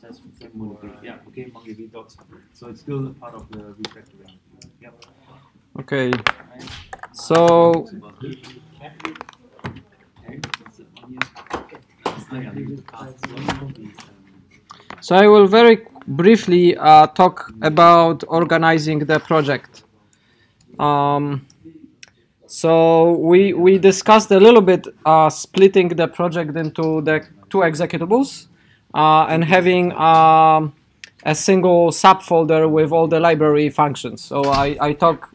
just has same molecule. Yeah, okay, MongoDB docs. So it's still part of the refactoring. Yep. Okay. So so I will very briefly uh, talk about organizing the project. Um, so we we discussed a little bit uh, splitting the project into the two executables uh, and having um, a single subfolder with all the library functions. So I, I talk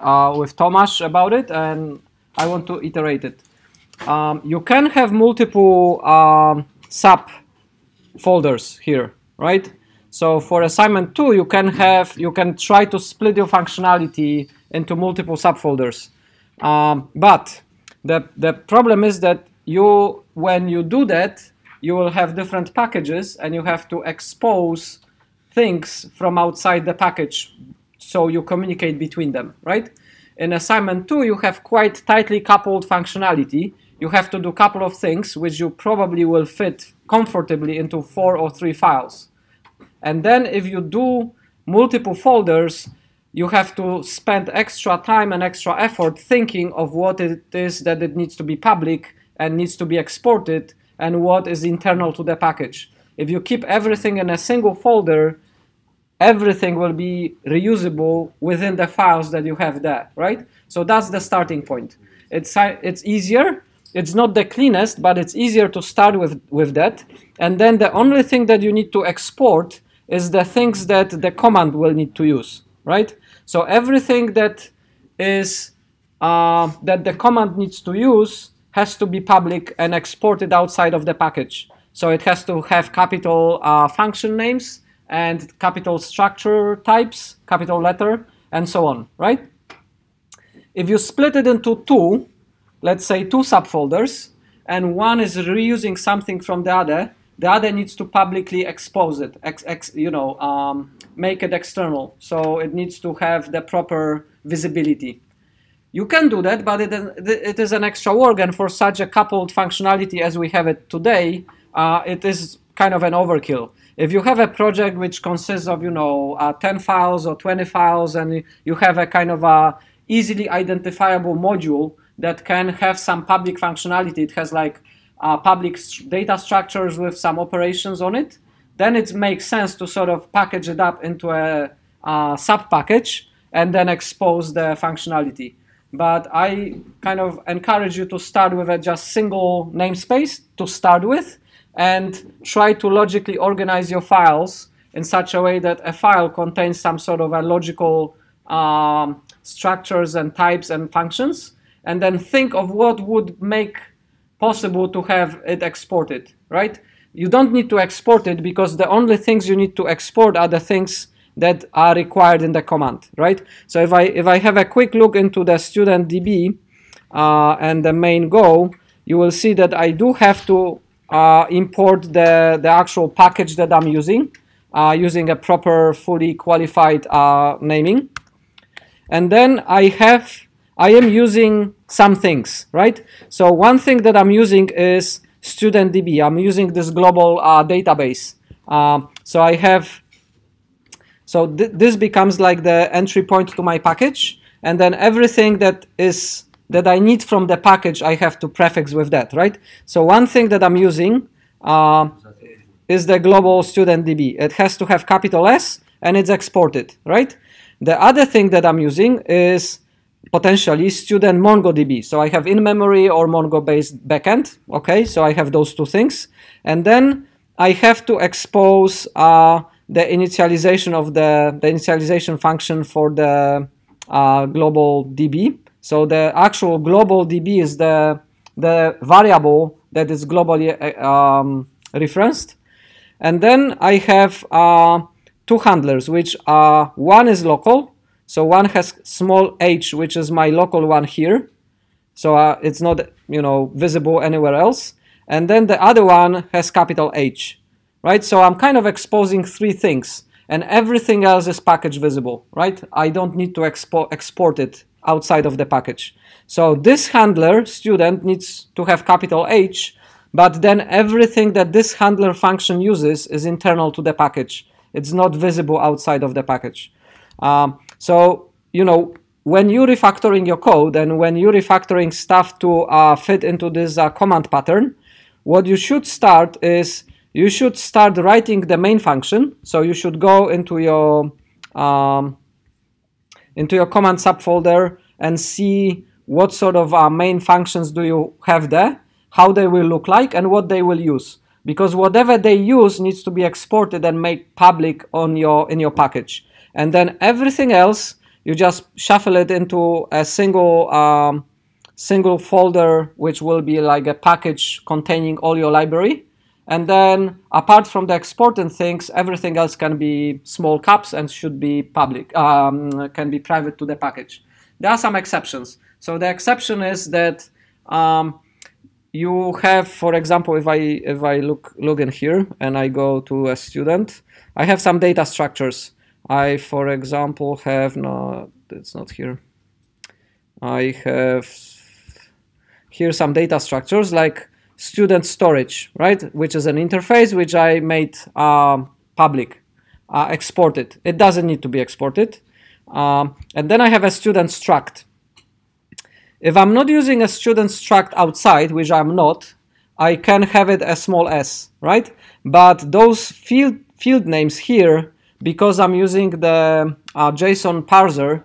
uh, with Tomasz about it and I want to iterate it. Um, you can have multiple um, sub folders here, right? So for assignment two, you can have you can try to split your functionality into multiple subfolders. Um, but the the problem is that you when you do that, you will have different packages and you have to expose things from outside the package so you communicate between them, right? In assignment two, you have quite tightly coupled functionality. You have to do a couple of things which you probably will fit comfortably into four or three files. And then if you do multiple folders, you have to spend extra time and extra effort thinking of what it is that it needs to be public and needs to be exported and what is internal to the package. If you keep everything in a single folder, everything will be reusable within the files that you have there, right? So that's the starting point. It's, it's easier. It's not the cleanest, but it's easier to start with, with that. And then the only thing that you need to export is the things that the command will need to use, right? So everything that is uh, that the command needs to use has to be public and exported outside of the package. So it has to have capital uh, function names and capital structure types, capital letter, and so on, right? If you split it into two, let's say two subfolders, and one is reusing something from the other, the other needs to publicly expose it, ex, ex, you know, um, make it external. So it needs to have the proper visibility. You can do that, but it, it is an extra work, and for such a coupled functionality as we have it today, uh, it is kind of an overkill. If you have a project which consists of, you know, uh, 10 files or 20 files, and you have a kind of a easily identifiable module that can have some public functionality, it has like uh, public data structures with some operations on it, then it makes sense to sort of package it up into a, a sub package and then expose the functionality. But I kind of encourage you to start with a just single namespace to start with and try to logically organize your files in such a way that a file contains some sort of a logical um, structures and types and functions and then think of what would make possible to have it exported, right? You don't need to export it because the only things you need to export are the things that are required in the command, right? So if I if I have a quick look into the student DB uh, and the main Go, you will see that I do have to uh, import the the actual package that I'm using uh, using a proper fully qualified uh, naming, and then I have I am using some things, right? So one thing that I'm using is student DB. I'm using this global uh, database. Uh, so I have, so th this becomes like the entry point to my package. And then everything that is that I need from the package, I have to prefix with that, right? So one thing that I'm using uh, is the global student DB. It has to have capital S and it's exported, right? The other thing that I'm using is potentially student MongoDB. So I have in-memory or Mongo-based backend. Okay, so I have those two things. And then I have to expose uh, the initialization of the, the initialization function for the uh, global DB. So the actual global DB is the, the variable that is globally uh, um, referenced. And then I have uh, two handlers, which are one is local so one has small h, which is my local one here. So uh, it's not, you know, visible anywhere else. And then the other one has capital H, right? So I'm kind of exposing three things and everything else is package visible, right? I don't need to expo export it outside of the package. So this handler student needs to have capital H, but then everything that this handler function uses is internal to the package. It's not visible outside of the package. Um, so, you know, when you're refactoring your code and when you're refactoring stuff to uh, fit into this uh, command pattern, what you should start is you should start writing the main function. So you should go into your um, into your command subfolder and see what sort of uh, main functions do you have there, how they will look like, and what they will use. Because whatever they use needs to be exported and made public on your in your package. And then everything else, you just shuffle it into a single um, single folder, which will be like a package containing all your library. And then apart from the exporting things, everything else can be small caps and should be public, um, can be private to the package. There are some exceptions. So the exception is that um, you have, for example, if I if I look log in here and I go to a student, I have some data structures. I, for example, have no, it's not here. I have here some data structures like student storage, right? Which is an interface which I made um, public, uh, exported. It doesn't need to be exported. Um, and then I have a student struct. If I'm not using a student struct outside, which I'm not, I can have it as small s, right? But those field field names here, because I'm using the uh, JSON parser,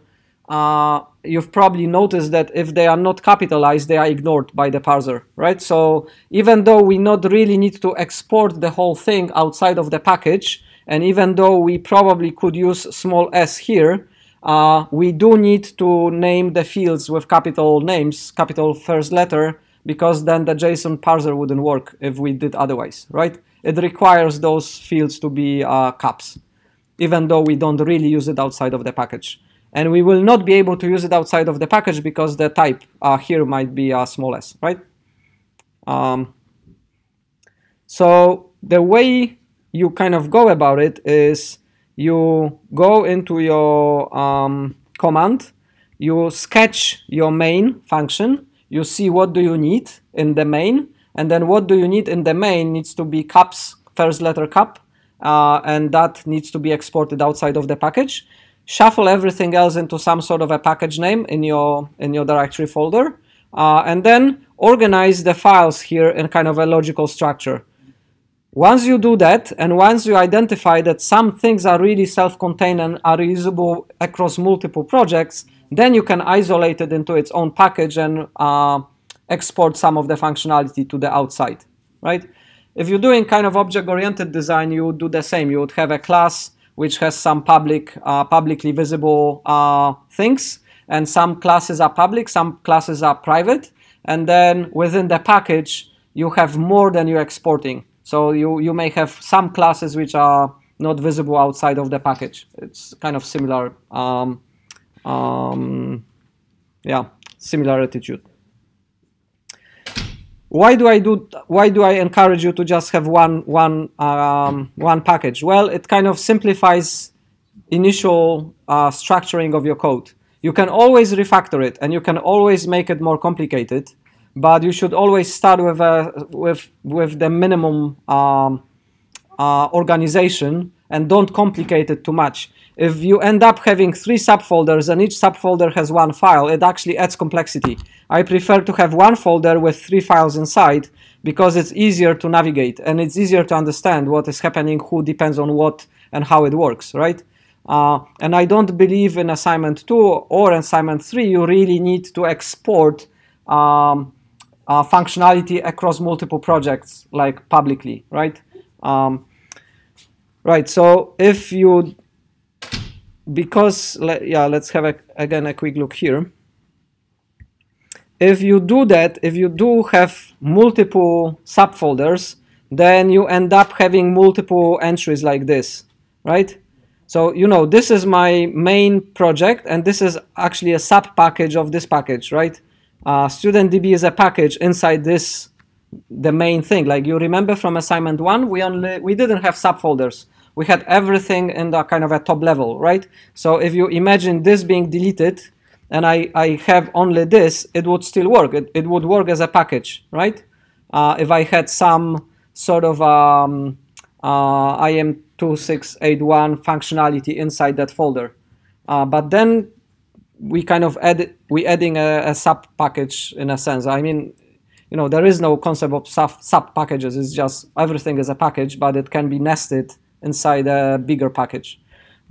uh, you've probably noticed that if they are not capitalized, they are ignored by the parser, right? So even though we not really need to export the whole thing outside of the package, and even though we probably could use small s here, uh, we do need to name the fields with capital names, capital first letter, because then the JSON parser wouldn't work if we did otherwise, right? It requires those fields to be uh, caps, even though we don't really use it outside of the package and we will not be able to use it outside of the package because the type uh, here might be a small s, right? Um, so the way you kind of go about it is you go into your um, command, you sketch your main function, you see what do you need in the main, and then what do you need in the main needs to be caps, first letter cap, uh, and that needs to be exported outside of the package shuffle everything else into some sort of a package name in your in your directory folder, uh, and then organize the files here in kind of a logical structure. Once you do that, and once you identify that some things are really self-contained and are reusable across multiple projects, then you can isolate it into its own package and uh, export some of the functionality to the outside, right? If you're doing kind of object-oriented design, you would do the same. You would have a class which has some public, uh, publicly visible uh, things, and some classes are public, some classes are private, and then within the package you have more than you're exporting. So you, you may have some classes which are not visible outside of the package. It's kind of similar, um, um, yeah, similar attitude why do I do? Why do I encourage you to just have one one um, one package? Well, it kind of simplifies initial uh, structuring of your code. You can always refactor it, and you can always make it more complicated. But you should always start with a with with the minimum um, uh, organization and don't complicate it too much. If you end up having three subfolders and each subfolder has one file, it actually adds complexity. I prefer to have one folder with three files inside because it's easier to navigate and it's easier to understand what is happening, who depends on what, and how it works, right? Uh, and I don't believe in assignment 2 or assignment 3, you really need to export um, uh, functionality across multiple projects, like publicly, right? Um, right, so if you, because, yeah, let's have a, again a quick look here if you do that, if you do have multiple subfolders, then you end up having multiple entries like this, right? So, you know, this is my main project, and this is actually a sub package of this package, right? Uh, StudentDB is a package inside this, the main thing. Like you remember from assignment one, we only we didn't have subfolders. We had everything in the kind of a top level, right? So if you imagine this being deleted, and I, I have only this, it would still work. It, it would work as a package, right? uh, if I had some sort of um, uh, IMT2681 functionality inside that folder. Uh, but then we kind of add we adding a, a sub package in a sense. I mean, you know, there is no concept of sub, sub packages. It's just everything is a package, but it can be nested inside a bigger package.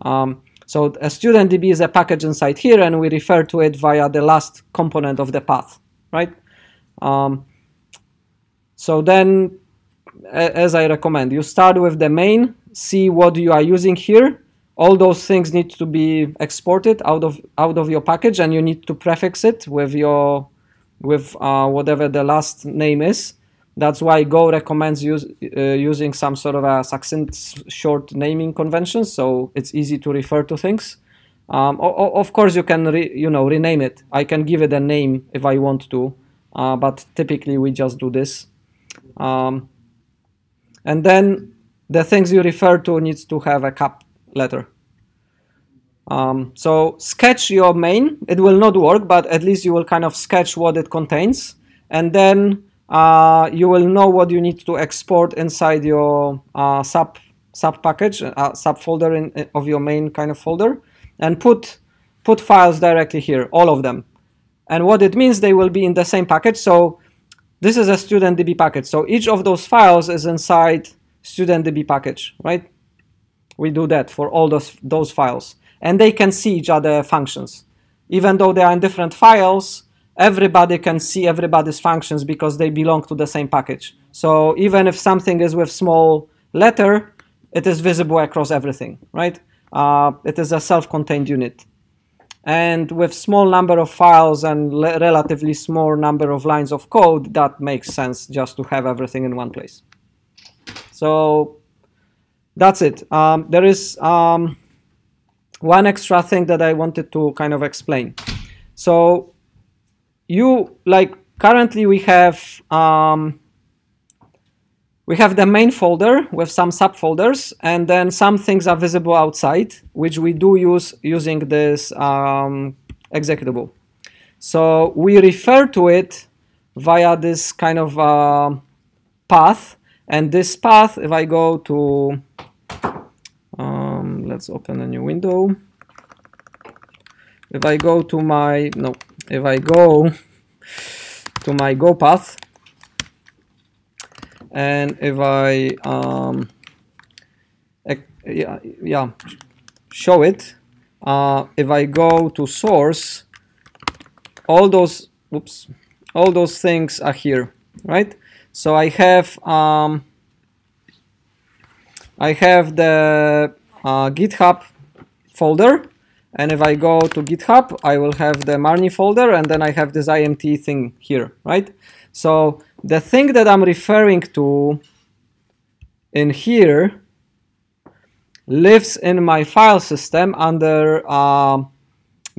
Um, so a student DB is a package inside here, and we refer to it via the last component of the path, right? Um, so then, as I recommend, you start with the main, see what you are using here. All those things need to be exported out of out of your package, and you need to prefix it with your with uh, whatever the last name is. That's why Go recommends use, uh, using some sort of a succinct short naming convention, so it's easy to refer to things. Um, of course, you can you know rename it. I can give it a name if I want to, uh, but typically we just do this. Um, and then the things you refer to needs to have a cap letter. Um, so sketch your main. It will not work, but at least you will kind of sketch what it contains. And then uh, you will know what you need to export inside your uh, sub sub package, uh, subfolder in, of your main kind of folder, and put put files directly here, all of them. And what it means, they will be in the same package. So this is a student DB package. So each of those files is inside student DB package, right? We do that for all those those files and they can see each other functions. Even though they are in different files, everybody can see everybody's functions because they belong to the same package. So even if something is with small letter, it is visible across everything, right? Uh, it is a self-contained unit. And with small number of files and relatively small number of lines of code, that makes sense just to have everything in one place. So that's it. Um, there is um, one extra thing that I wanted to kind of explain. So you like currently we have um, we have the main folder with some subfolders and then some things are visible outside which we do use using this um, executable. So we refer to it via this kind of uh, path and this path if I go to um, let's open a new window. If I go to my, no, if I go to my Go path, and if I, um, yeah, yeah, show it, uh, if I go to source, all those, oops, all those things are here, right? So I have, um, I have the uh, GitHub folder. And if I go to GitHub, I will have the marni folder, and then I have this IMT thing here, right? So the thing that I'm referring to in here lives in my file system under uh,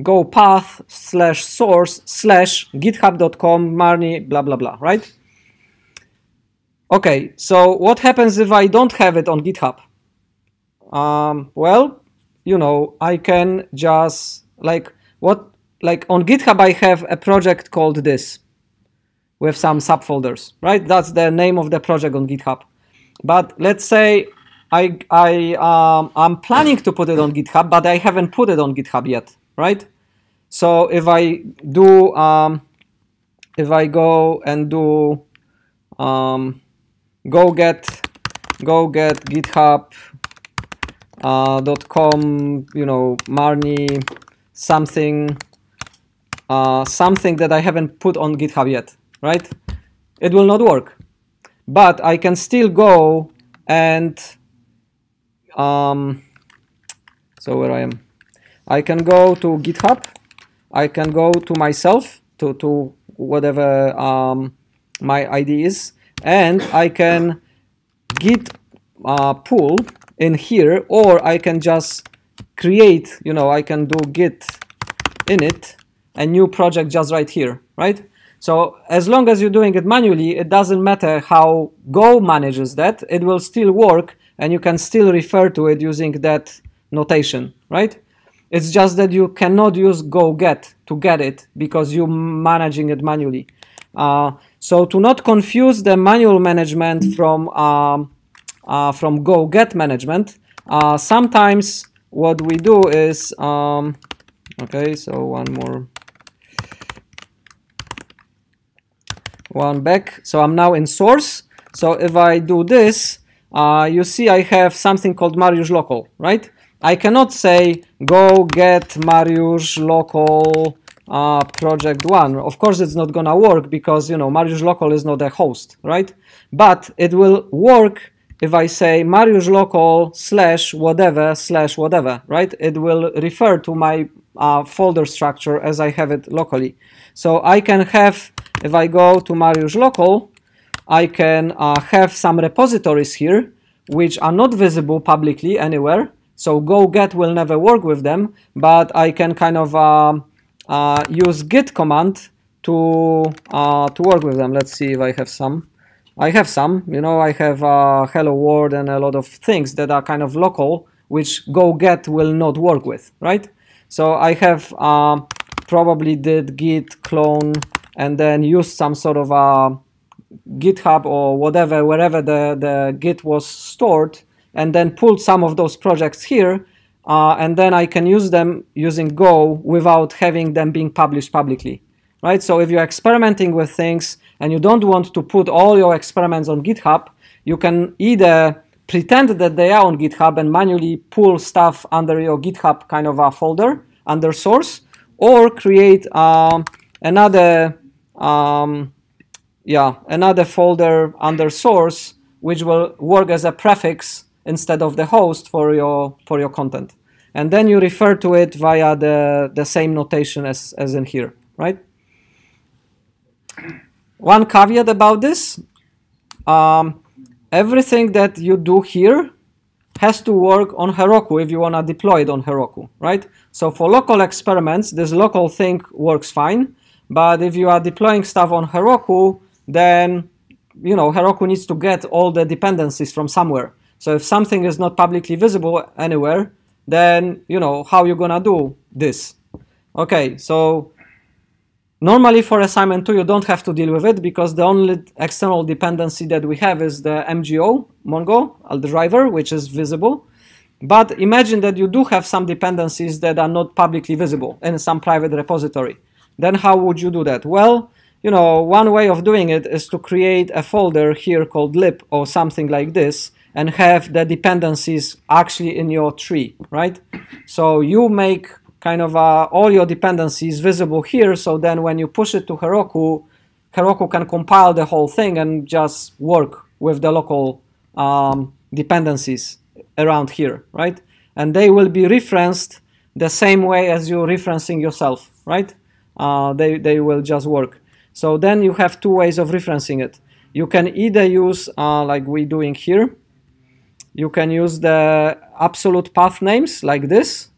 go path slash source slash github.com marni blah blah blah, right? Okay, so what happens if I don't have it on GitHub? Um, well, you know, I can just like what like on GitHub I have a project called this with some subfolders, right? That's the name of the project on GitHub. But let's say I I um, I'm planning to put it on GitHub, but I haven't put it on GitHub yet, right? So if I do um, if I go and do um, go get go get github uh, dot com you know marni something uh, something that I haven't put on github yet right? It will not work. But I can still go and um, so where I am? I can go to github. I can go to myself to, to whatever um, my ID is. And I can git uh, pull in here or I can just create you know I can do git init a new project just right here right? So as long as you're doing it manually it doesn't matter how Go manages that it will still work and you can still refer to it using that notation right? It's just that you cannot use go get to get it because you're managing it manually. Uh, so to not confuse the manual management from um, from Go get management, uh, sometimes what we do is um, okay. So one more, one back. So I'm now in source. So if I do this, uh, you see I have something called Mariusz local, right? I cannot say go get Mariusz local uh, project one. Of course, it's not gonna work because you know Mariusz local is not a host, right? But it will work if I say Mariusz local slash whatever slash whatever, right? It will refer to my uh, folder structure as I have it locally. So I can have, if I go to Mariusz local, I can uh, have some repositories here which are not visible publicly anywhere. So go get will never work with them, but I can kind of um, uh, use git command to uh, to work with them. Let's see if I have some. I have some, you know, I have uh, hello world and a lot of things that are kind of local, which go get will not work with, right? So I have uh, probably did git clone and then used some sort of a uh, GitHub or whatever, wherever the, the Git was stored, and then pulled some of those projects here, uh, and then I can use them using Go without having them being published publicly, right? So if you're experimenting with things and you don't want to put all your experiments on GitHub, you can either pretend that they are on GitHub and manually pull stuff under your GitHub kind of a folder under source, or create um, another um, yeah, another folder under source, which will work as a prefix instead of the host for your for your content. And then you refer to it via the, the same notation as, as in here, right? One caveat about this, um, everything that you do here has to work on Heroku if you want to deploy it on Heroku, right? So for local experiments, this local thing works fine. But if you are deploying stuff on Heroku, then you know Heroku needs to get all the dependencies from somewhere. So if something is not publicly visible anywhere, then you know how you're gonna do this. Okay, so normally for assignment 2 you don't have to deal with it because the only external dependency that we have is the MGO, Mongo, driver, which is visible. But imagine that you do have some dependencies that are not publicly visible in some private repository. Then how would you do that? Well, you know, one way of doing it is to create a folder here called lib or something like this and have the dependencies actually in your tree, right? So you make kind of uh, all your dependencies visible here. So then when you push it to Heroku, Heroku can compile the whole thing and just work with the local um, dependencies around here, right? And they will be referenced the same way as you're referencing yourself, right? Uh, they, they will just work. So then you have two ways of referencing it. You can either use, uh, like we're doing here, you can use the absolute path names like this,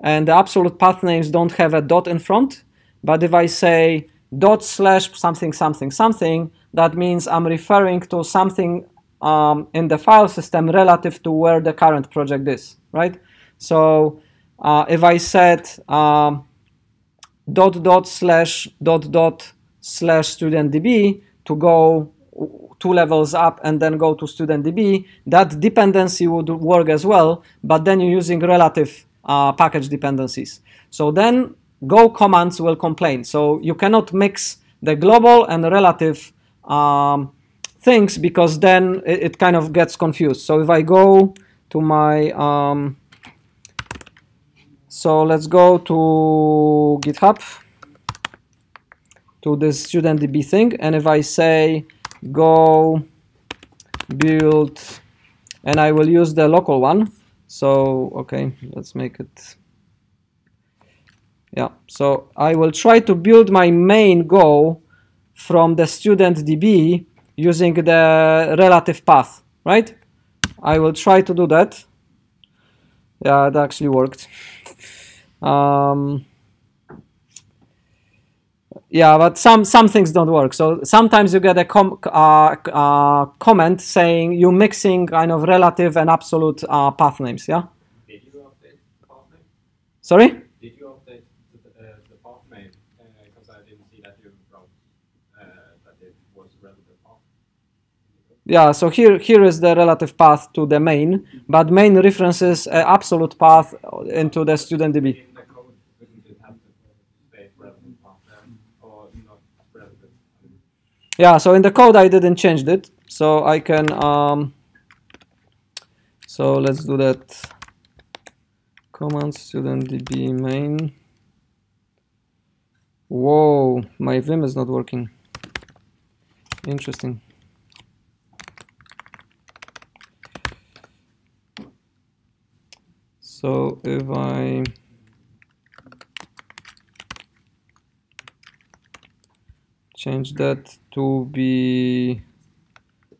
and the absolute path names don't have a dot in front. But if I say dot slash something something something, that means I'm referring to something um, in the file system relative to where the current project is, right? So uh, if I said um, dot dot slash dot dot slash student db to go two levels up and then go to student db, that dependency would work as well, but then you're using relative uh, package dependencies. So then Go commands will complain. So you cannot mix the global and relative um, things because then it, it, kind of gets confused. So if I go to my, um, so let's go to GitHub to this studentdb thing and if I say go build and I will use the local one so okay let's make it. Yeah so I will try to build my main goal from the student DB using the relative path right? I will try to do that. Yeah it actually worked. Um, yeah, but some some things don't work. So sometimes you get a com- uh, uh, comment saying you're mixing kind of relative and absolute uh, path names. Yeah. Did you update the path name? Sorry. Did you update the, uh, the path name? Uh, because I didn't see that you wrote uh, that it was relative path. Yeah. So here here is the relative path to the main, but main references absolute path into the student DB. Yeah, so in the code I didn't change it, so I can um, so let's do that. Command student db main. Whoa, my Vim is not working. Interesting. So if I change that to be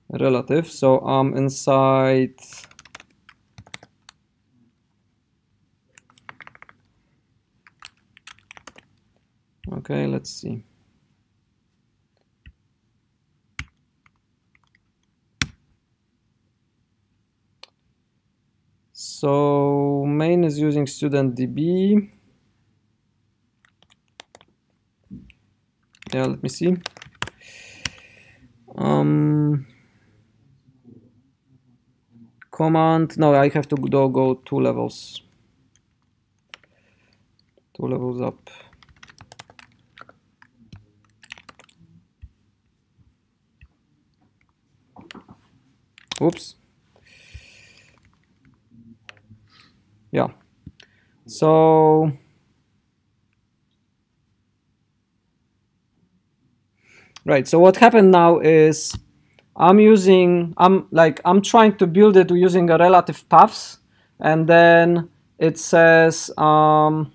relative, so I'm inside Okay, let's see. So main is using student DB. Yeah, let me see. Um, command, no, I have to go, go two levels. Two levels up. Oops. Yeah. So right. So what happened now is I'm using I'm like I'm trying to build it using a relative paths, and then it says um,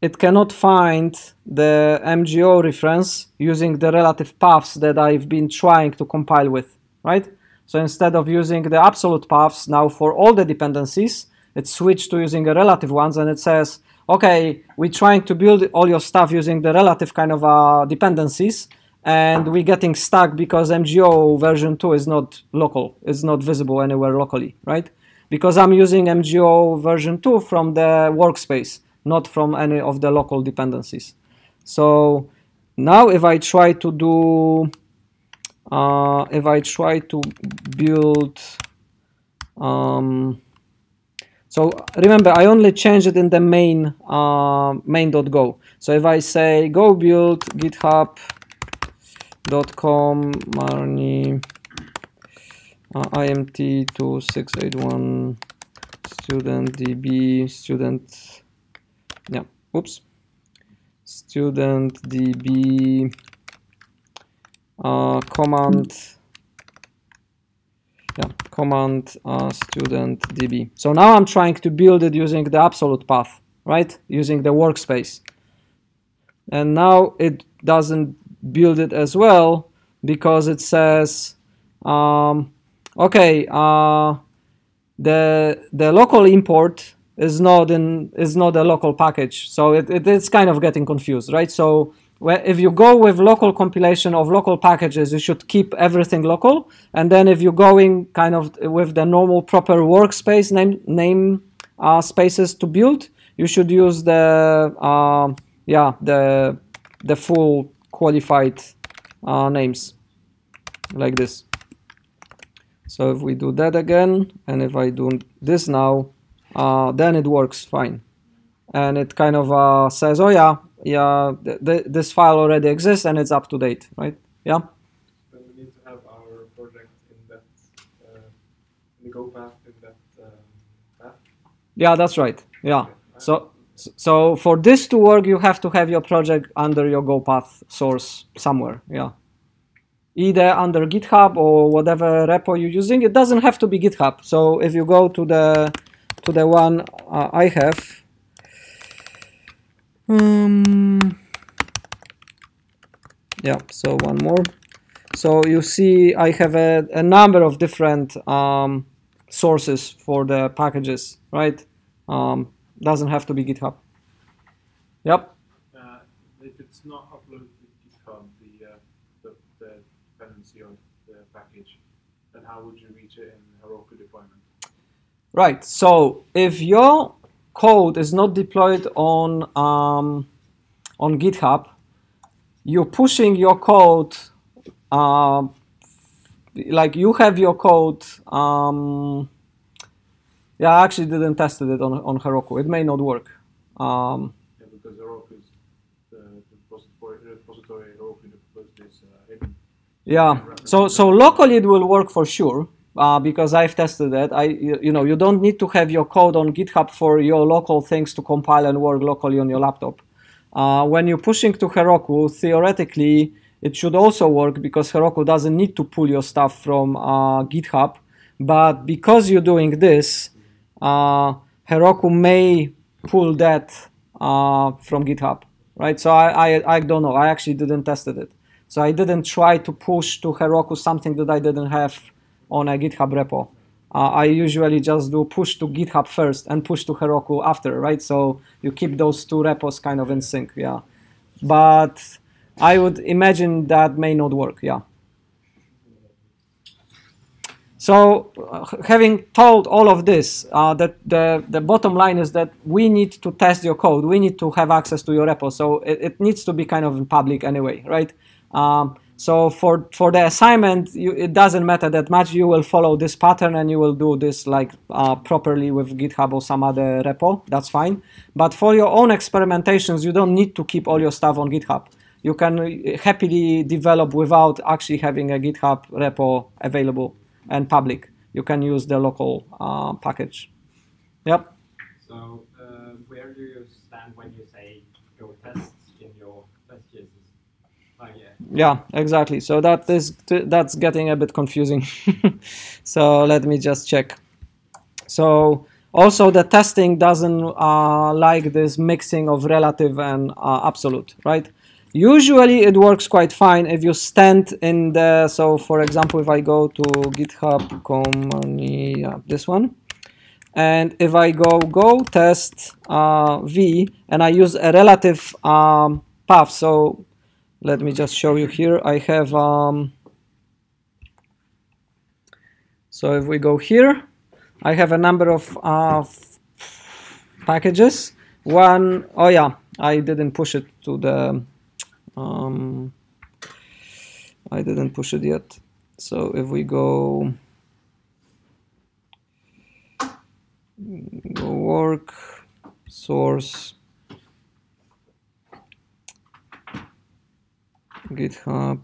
it cannot find the MGO reference using the relative paths that I've been trying to compile with, right? So instead of using the absolute paths now for all the dependencies, it switched to using the relative ones and it says, okay, we're trying to build all your stuff using the relative kind of uh, dependencies and we're getting stuck because MGO version 2 is not local, it's not visible anywhere locally, right? Because I'm using MGO version 2 from the workspace not from any of the local dependencies. So now if I try to do, uh, if I try to build, um, so remember I only changed it in the main uh, main.go. So if I say go build github.com marni uh, imt 2681 student db student yeah oops student db uh, command yeah. Command uh, student db so now i'm trying to build it using the absolute path right? Using the workspace. And now it doesn't build it as well because it says um, okay uh, the the local import is not in is not a local package. So it, it, it's kind of getting confused right? So if you go with local compilation of local packages you should keep everything local and then if you're going kind of with the normal proper workspace name name uh, spaces to build you should use the uh, yeah the the full qualified uh, names like this so if we do that again and if I do this now uh, then it works fine. And it kind of uh, says, oh yeah, yeah, th th this file already exists and it's up to date, right? Yeah. Then we need to have our project in that, uh, in the Go path in that um, path. Yeah, that's right. Yeah. So so for this to work, you have to have your project under your Go path source somewhere. Yeah. Either under GitHub or whatever repo you're using. It doesn't have to be GitHub. So if you go to the to the one uh, I have. Um, yeah, so one more. So you see I have a, a number of different um, sources for the packages, right? Um, doesn't have to be GitHub. Yep. Uh, if it's not uploaded to GitHub, the, uh, the, the dependency of the package, then how would you reach it in Heroku deployment? Right. So if your code is not deployed on um, on GitHub, you're pushing your code uh, like you have your code. Um, yeah, I actually didn't test it on on Heroku. It may not work. Um, Yeah, because Heroku is the, the repository, Heroku puts this uh. Yeah. So so locally it will work for sure uh, because I've tested that. I you you know you don't need to have your code on GitHub for your local things to compile and work locally on your laptop. Uh, when you're pushing to Heroku, theoretically it should also work because Heroku doesn't need to pull your stuff from uh, GitHub. But because you're doing this, uh, Heroku may pull that uh, from GitHub, right? So I, I I don't know. I actually didn't tested it. So I didn't try to push to Heroku something that I didn't have on a GitHub repo. Uh, I usually just do push to GitHub first and push to Heroku after, right? So you keep those two repos kind of in sync, yeah. But I would imagine that may not work, yeah. So, uh, having told all of this, uh, that the, the bottom line is that we need to test your code. We need to have access to your repo. So it, it needs to be kind of in public anyway, right? Um, so for for the assignment, you, it doesn't matter that much. You will follow this pattern and you will do this like uh, properly with GitHub or some other repo. That's fine. But for your own experimentations, you don't need to keep all your stuff on GitHub. You can happily develop without actually having a GitHub repo available and public. You can use the local uh, package. Yep. So, uh, where do you stand when you say go test in your test cases? Yeah. Yeah, exactly. So that is that's getting a bit confusing. so let me just check. So also the testing doesn't uh, like this mixing of relative and uh, absolute, right? Usually it works quite fine if you stand in the, so for example, if I go to GitHub company, this one, and if I go go test uh, v and I use a relative um, path, so let me just show you here. I have, um, so if we go here, I have a number of uh, packages. One, oh yeah, I didn't push it to the, um, I didn't push it yet. So if we go, go work, source, GitHub.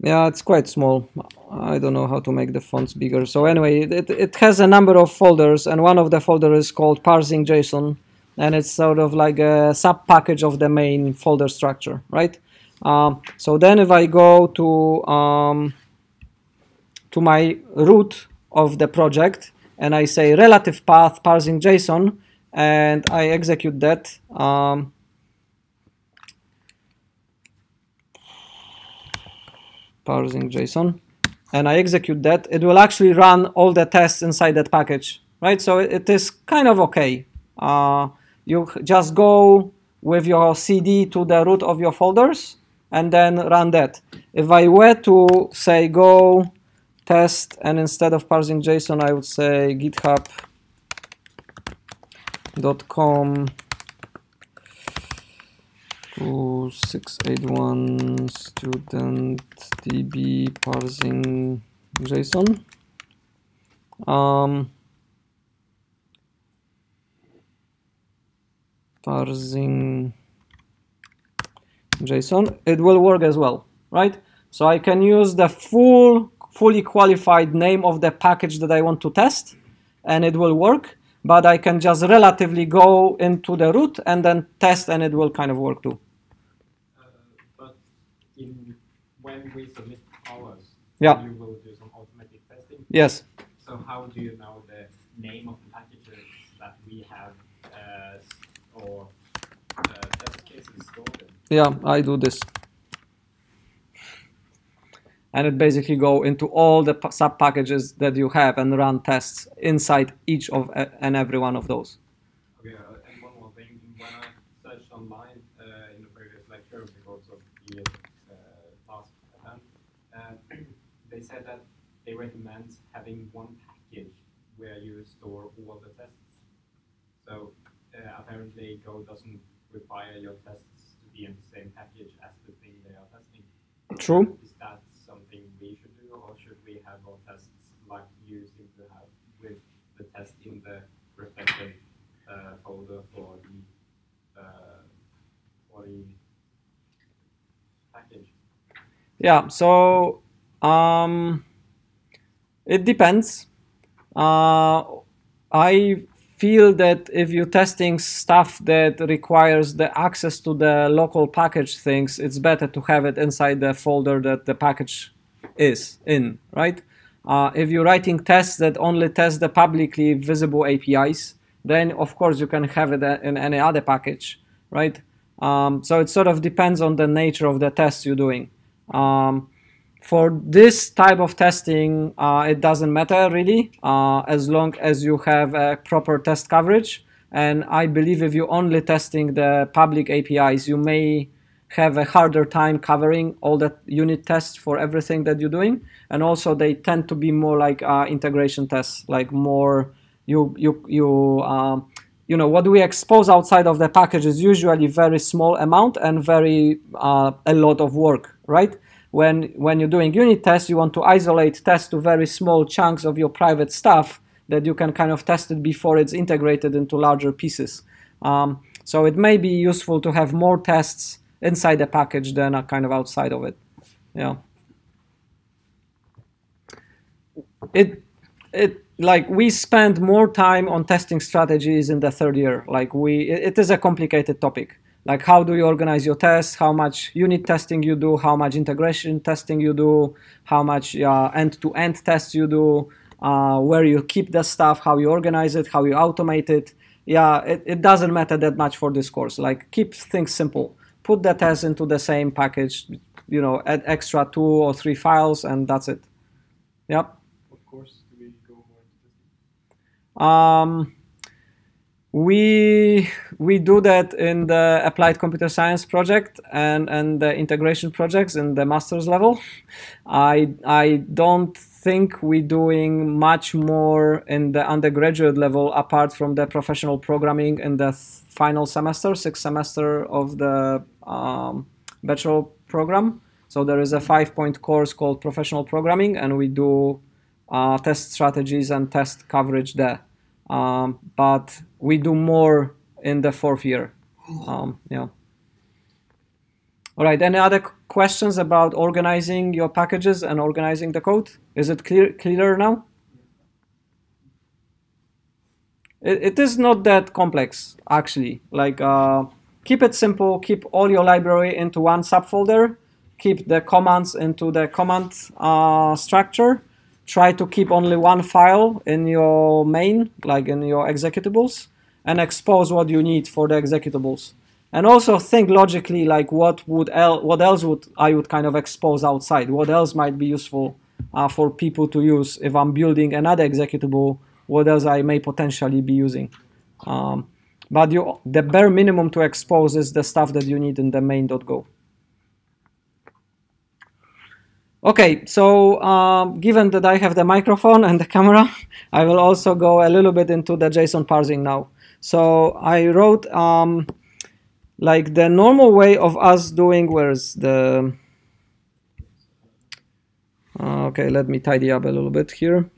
Yeah, it's quite small. I don't know how to make the fonts bigger. So anyway, it, it has a number of folders, and one of the folders is called parsing JSON, and it's sort of like a sub package of the main folder structure, right? Um, so then if I go to um, to my root of the project and I say relative path parsing JSON and I execute that. Um, parsing JSON and I execute that, it will actually run all the tests inside that package, right? So it, is kind of okay. Uh, you just go with your CD to the root of your folders and then run that. If I were to say go test and instead of parsing JSON I would say github.com 681 student db parsing JSON. Um, parsing JSON. It will work as well right? So I can use the full fully qualified name of the package that I want to test and it will work but I can just relatively go into the root and then test and it will kind of work too. Uh, but in when we submit ours, Yeah. you will do some automatic testing. Yes. So how do you know the name of the packages that we have uh, or uh, test cases stored in? Yeah, I do this. And it basically go into all the sub packages that you have and run tests inside each of e- and every one of those. Okay, uh, and one more thing. When I searched online uh, in the previous lecture because of the uh, last event, uh, they said that they recommend having one package where you store all the tests. So uh, apparently Go doesn't require your tests to be in the same package as the thing they are testing. True. Is that something we should do, or should we have all tests like you seem to have with the test in the respective uh, folder for the uh, for the package? Yeah, so um, it depends. Uh, I feel that if you're testing stuff that requires the access to the local package things, it's better to have it inside the folder that the package is in, right? Uh, if you're writing tests that only test the publicly visible APIs, then of course you can have it in any other package, right? Um, so it sort of depends on the nature of the tests you're doing. Um, for this type of testing, uh, it doesn't matter really, uh, as long as you have a proper test coverage. And I believe if you're only testing the public APIs, you may have a harder time covering all the unit tests for everything that you're doing. And also they tend to be more like uh, integration tests, like more you you you um, you know what we expose outside of the package is usually very small amount and very uh, a lot of work, right? when when you're doing unit tests, you want to isolate tests to very small chunks of your private stuff that you can kind of test it before it's integrated into larger pieces. Um, so it may be useful to have more tests inside the package than a kind of outside of it. Yeah. It it like we spend more time on testing strategies in the third year. Like we, it, is a complicated topic. Like how do you organize your tests? How much unit testing you do? How much integration testing you do? How much uh, end-to-end tests you do? Uh, where you keep the stuff? How you organize it? How you automate it? Yeah it, it doesn't matter that much for this course. Like keep things simple put the tests into the same package you know add extra two or three files and that's it yep Of course, do we go more into testing? um, we we do that in the applied computer science project and and the integration projects in the master's level. I I don't think we're doing much more in the undergraduate level apart from the professional programming in the final semester, sixth semester of the um, bachelor program. So there is a five-point course called professional programming, and we do uh, test strategies and test coverage there. Um, but we do more in the fourth year. Um, yeah. All right. Any other questions about organizing your packages and organizing the code? Is it clear clearer now? It, it is not that complex actually. Like uh, keep it simple. Keep all your library into one subfolder. Keep the commands into the command uh, structure try to keep only one file in your main, like in your executables, and expose what you need for the executables. And also think logically, like what would el- what else would I would kind of expose outside? What else might be useful uh, for people to use if I'm building another executable? What else I may potentially be using? Um, but you, the bare minimum to expose is the stuff that you need in the main.go. Okay, so um, given that I have the microphone and the camera, I will also go a little bit into the JSON parsing now. So I wrote um, like the normal way of us doing, where's the... Uh, okay, let me tidy up a little bit here.